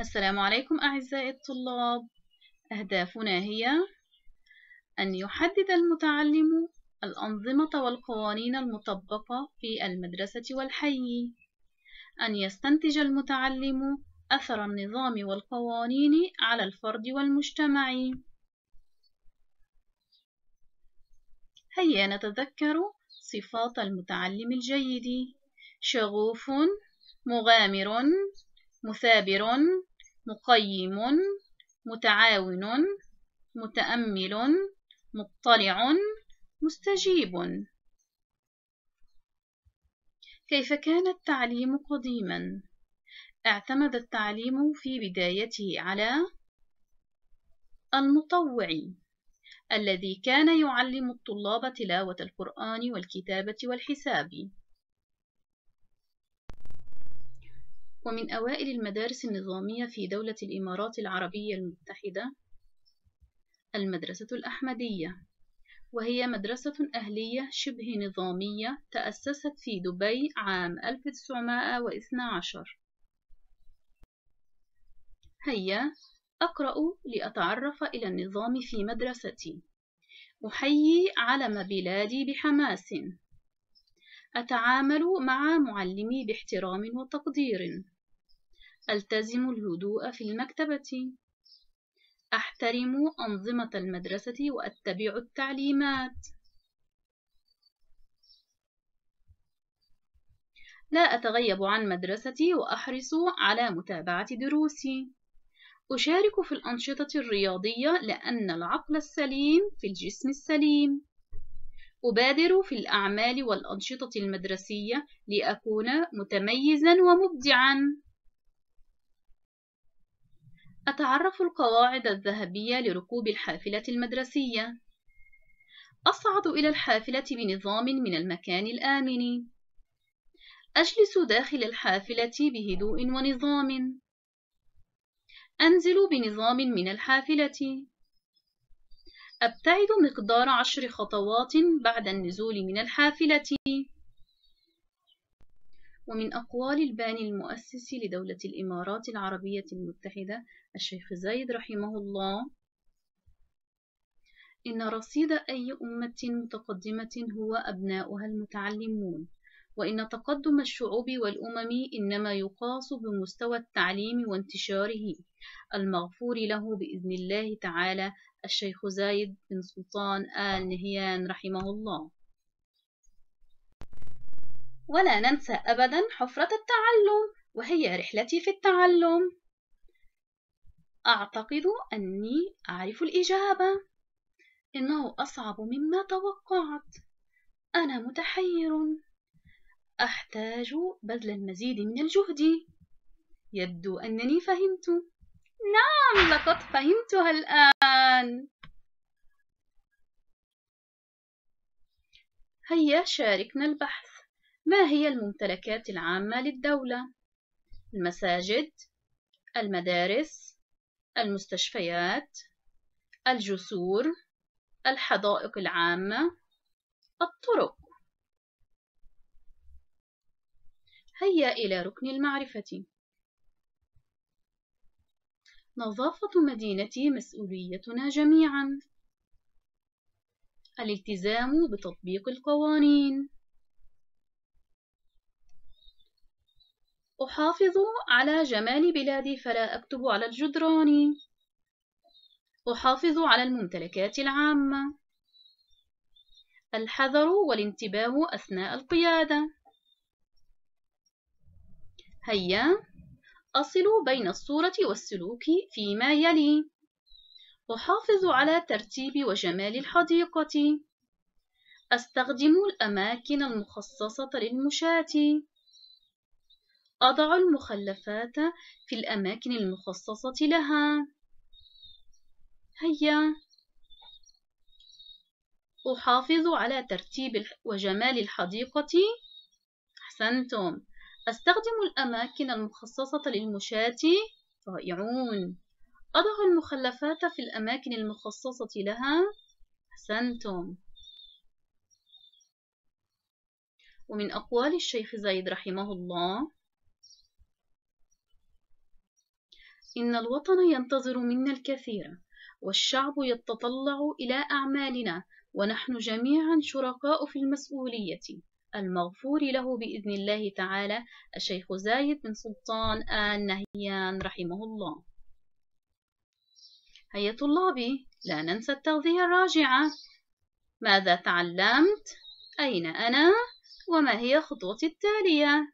السلام عليكم أعزائي الطلاب. أهدافنا هي أن يحدد المتعلم الأنظمة والقوانين المطبقة في المدرسة والحي. أن يستنتج المتعلم أثر النظام والقوانين على الفرد والمجتمع. هيا نتذكر صفات المتعلم الجيد. شغوف مغامر مثابر مقيم متعاون متأمل مطلع مستجيب. كيف كان التعليم قديما؟ اعتمد التعليم في بدايته على المطوع الذي كان يعلم الطلاب تلاوة القرآن والكتابة والحساب. ومن أوائل المدارس النظامية في دولة الإمارات العربية المتحدة المدرسة الأحمدية. وهي مدرسة أهلية شبه نظامية تأسست في دبي عام 1912 هيا أقرأ لأتعرف إلى النظام في مدرستي. أحيي علم بلادي بحماس. أتعامل مع معلمي باحترام وتقدير. ألتزم الهدوء في المكتبة. أحترم أنظمة المدرسة وأتبع التعليمات. لا أتغيب عن مدرستي وأحرص على متابعة دروسي. أشارك في الأنشطة الرياضية لأن العقل السليم في الجسم السليم. أبادر في الأعمال والأنشطة المدرسية لأكون متميزا ومبدعا. أتعرف القواعد الذهبية لركوب الحافلة المدرسية. أصعد إلى الحافلة بنظام من المكان الآمن. أجلس داخل الحافلة بهدوء ونظام. أنزل بنظام من الحافلة. أبتعد مقدار عشر خطوات بعد النزول من الحافلة. ومن أقوال الباني المؤسس لدولة الإمارات العربية المتحدة الشيخ زايد رحمه الله إن رصيد أي أمة متقدمة هو أبناؤها المتعلمون وإن تقدم الشعوب والأمم إنما يقاس بمستوى التعليم وانتشاره المغفور له بإذن الله تعالى الشيخ زايد بن سلطان آل نهيان رحمه الله. ولا ننسى أبدا حفرة التعلم وهي رحلتي في التعلم. أعتقد أني أعرف الإجابة. إنه أصعب مما توقعت. أنا متحير. أحتاج بذل المزيد من الجهد. يبدو أنني فهمت. نعم لقد فهمتها الآن. هيا شاركنا البحث. ما هي الممتلكات العامة للدولة؟ المساجد المدارس المستشفيات الجسور الحدائق العامة الطرق. هيا إلى ركن المعرفة. نظافة مدينتي مسؤوليتنا جميعا. الالتزام بتطبيق القوانين. أحافظ على جمال بلادي فلا أكتب على الجدران. أحافظ على الممتلكات العامة. الحذر والانتباه أثناء القيادة. هيا أصل بين الصورة والسلوك فيما يلي. أحافظ على ترتيب وجمال الحديقة. أستخدم الأماكن المخصصة للمشاة. أضع المخلفات في الأماكن المخصصة لها. هيا. أحافظ على ترتيب وجمال الحديقة. أحسنتم. أستخدم الأماكن المخصصة للمشاة. رائعون. أضع المخلفات في الأماكن المخصصة لها. أحسنتم. ومن أقوال الشيخ زايد رحمه الله إن الوطن ينتظر منا الكثير والشعب يتطلع إلى أعمالنا ونحن جميعا شركاء في المسؤولية المغفور له بإذن الله تعالى الشيخ زايد بن سلطان آل نهيان رحمه الله هيا طلابي لا ننسى التغذية الراجعة ماذا تعلمت؟ أين أنا؟ وما هي خطوتي التالية؟